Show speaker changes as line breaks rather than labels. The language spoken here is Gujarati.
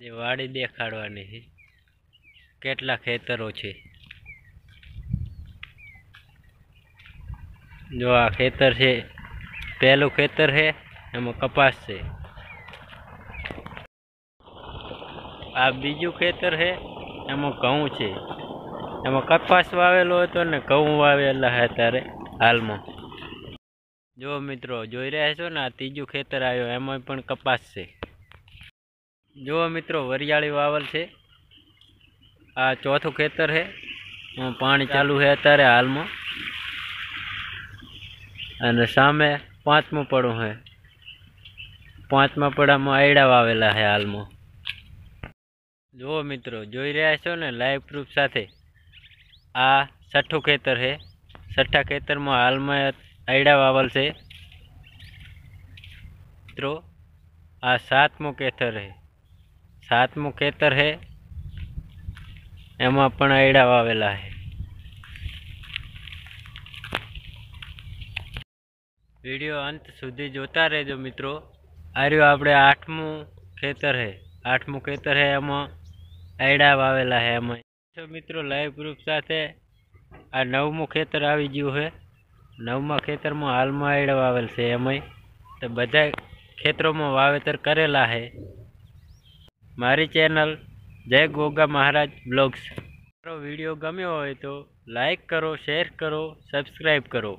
જે વાડી દેખાડવાની છે. કેટલા ખેતરો છે? જો આ ખેતર છે, પહેલું ખેતર છે, એમાં કપાસ છે. આ બીજું ખેતર છે, એમાં ઘઉં છે. એમાં કપાસ વાવેલો હતો ને ઘઉં વાવેલા છે અત્યારે હાલમાં. જો મિત્રો, જોઈ રહ્યા છો ને, આ ત્રીજું ખેતર આવ્યો એમાં પણ કપાસ છે. જો મિત્રો, વરિયાળી વાવલ છે. આ ચોથું ખેતર છે. પાણી ચાલુ છે અત્યારે હાલમાં. અને સામે પાંચમું પડું છે. પાંચમા પડામાં આયડા વાવેલા છે હાલમાં. જુઓ મિત્રો, જોઈ રહ્યા છો ને લાઈવ પ્રૂફ સાથે. આ છઠ્ઠું ખેતર છે. છઠ્ઠા ખેતરમાં હાલમાં આયડા વાવલ છે. મિત્રો, આ સાતમું ખેતર છે. સાતમું ખેતર છે એમાં પણ આયડા વાવેલા છે વીડિયો અંત સુધી જોતા રહેજો મિત્રો. આ રહ્યું આપણે આઠમું ખેતર છે આઠમું ખેતર છે એમાં આયડા વાવેલા છે એમાં. મિત્રો લાઈવ પ્રૂફ સાથે આ નવમું ખેતર આવી ગયું છે નવમા ખેતરમાં હાલમાં આયડા વાવેલ છે એમાંય. તો બધા ખેતરોમાં વાવેતર કરેલા છે મારી ચેનલ જય ગોગા મહારાજ બ્લોગ્સ. મારો વીડિયો ગમ્યો હોય તો લાઈક કરો, શેર કરો, સબસ્ક્રાઈબ કરો.